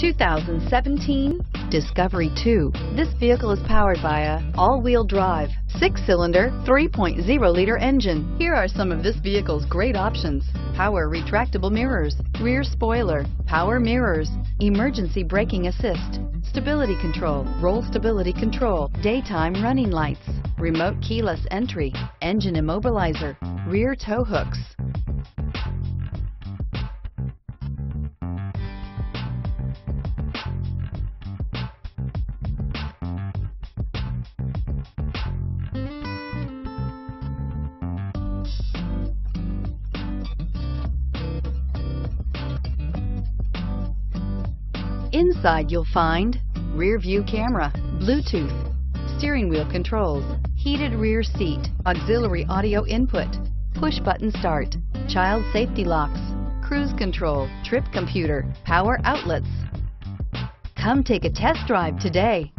2017 Discovery 2. This vehicle is powered by a all-wheel drive, six-cylinder, 3.0-liter engine. Here are some of this vehicle's great options. Power retractable mirrors, rear spoiler, power mirrors, emergency braking assist, stability control, roll stability control, daytime running lights, remote keyless entry, engine immobilizer, rear tow hooks, Inside you'll find rear view camera, Bluetooth, steering wheel controls, heated rear seat, auxiliary audio input, push button start, child safety locks, cruise control, trip computer, power outlets. Come take a test drive today.